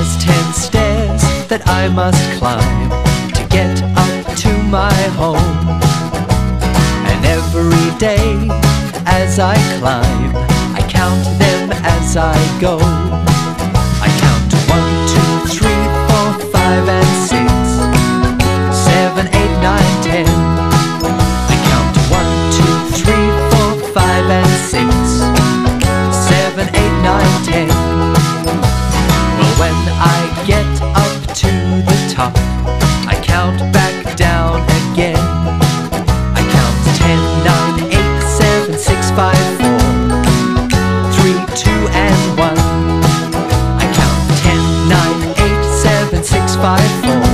There's ten stairs that I must climb to get up to my home. And every day as I climb, I count them as I go. I count one, two, three, four, five, and six, seven, eight, nine, ten. I count one, two, three, four, five, and six. count back down again. I count ten, nine, eight, seven, six, five, four, three, two, and one. I count ten, nine, eight, seven, six, five, four.